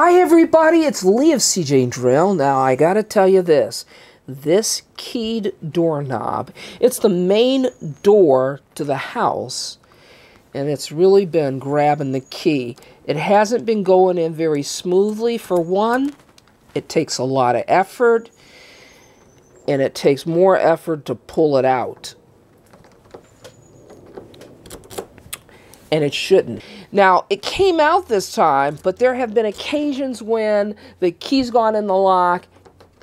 Hi everybody, it's Leah of See Jane Drill. Now I gotta tell you this. This keyed doorknob, it's the main door to the house and it's really been grabbing the key. It hasn't been going in very smoothly for one. It takes a lot of effort and it takes more effort to pull it out. And it shouldn't. Now, it came out this time, but there have been occasions when the key's gone in the lock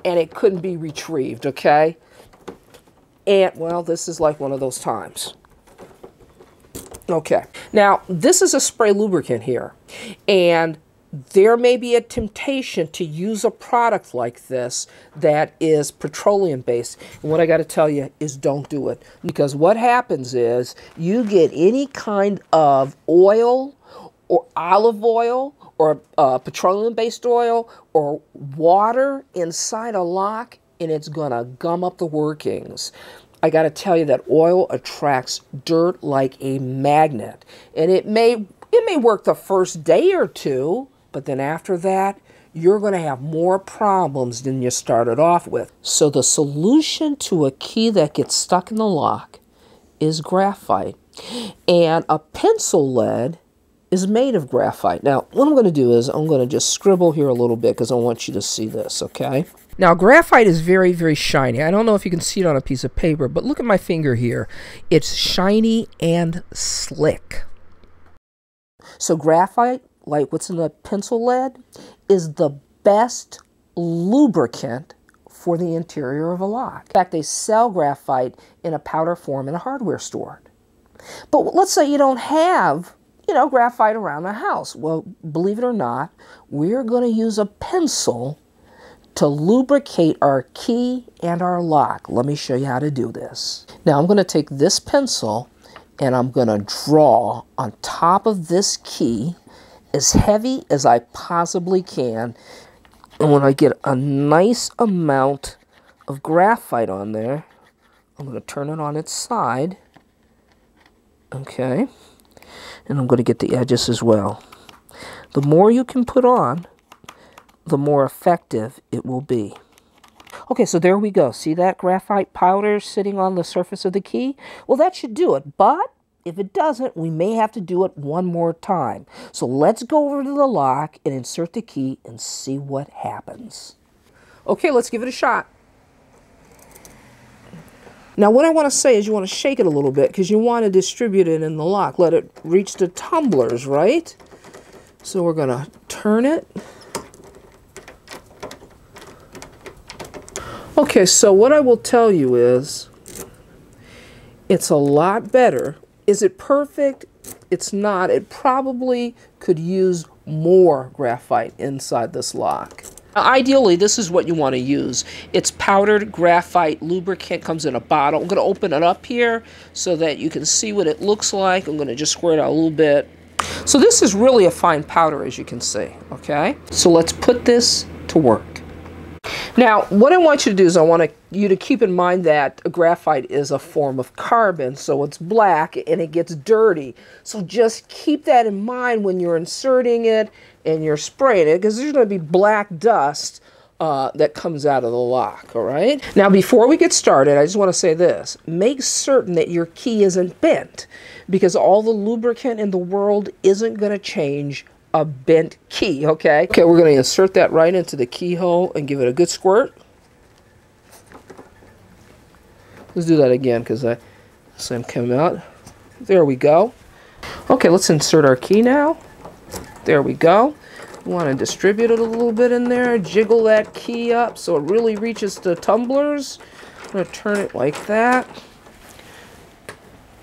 and it couldn't be retrieved, okay? And, well, this is like one of those times. Okay. Now, this is a spray lubricant here. And there may be a temptation to use a product like this that is petroleum based. And what I got to tell you is don't do it. Because what happens is you get any kind of oil or olive oil or uh, petroleum based oil or water inside a lock and it's going to gum up the workings. I got to tell you that oil attracts dirt like a magnet. And it may it may work the first day or two, but then after that, you're going to have more problems than you started off with. So the solution to a key that gets stuck in the lock is graphite. And a pencil lead is made of graphite. Now, what I'm going to do is I'm going to just scribble here a little bit because I want you to see this, okay? Now, graphite is very, very shiny. I don't know if you can see it on a piece of paper, but look at my finger here. It's shiny and slick. So graphite like what's in a pencil lead, is the best lubricant for the interior of a lock. In fact, they sell graphite in a powder form in a hardware store. But let's say you don't have, you know, graphite around the house. Well, believe it or not, we're going to use a pencil to lubricate our key and our lock. Let me show you how to do this. Now I'm going to take this pencil and I'm going to draw on top of this key as heavy as I possibly can. And when I get a nice amount of graphite on there, I'm going to turn it on its side. Okay. And I'm going to get the edges as well. The more you can put on, the more effective it will be. Okay, so there we go. See that graphite powder sitting on the surface of the key? Well, that should do it. But if it doesn't, we may have to do it one more time. So let's go over to the lock and insert the key and see what happens. Okay, let's give it a shot. Now what I want to say is you want to shake it a little bit because you want to distribute it in the lock. Let it reach the tumblers, right? So we're going to turn it. Okay, so what I will tell you is it's a lot better is it perfect? It's not. It probably could use more graphite inside this lock. Ideally, this is what you want to use. It's powdered graphite lubricant, comes in a bottle. I'm going to open it up here so that you can see what it looks like. I'm going to just squirt out a little bit. So this is really a fine powder, as you can see, okay? So let's put this to work. Now, what I want you to do is I want you to keep in mind that graphite is a form of carbon, so it's black and it gets dirty. So just keep that in mind when you're inserting it and you're spraying it, because there's going to be black dust uh, that comes out of the lock, all right? Now, before we get started, I just want to say this. Make certain that your key isn't bent, because all the lubricant in the world isn't going to change a bent key, okay? Okay, we're going to insert that right into the keyhole and give it a good squirt. Let's do that again because I saw came out. There we go. Okay, let's insert our key now. There we go. We want to distribute it a little bit in there. Jiggle that key up so it really reaches the tumblers. I'm going to turn it like that.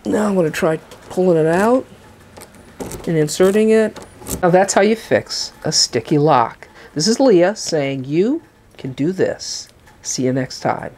Now I'm going to try pulling it out and inserting it. Now that's how you fix a sticky lock. This is Leah saying you can do this. See you next time.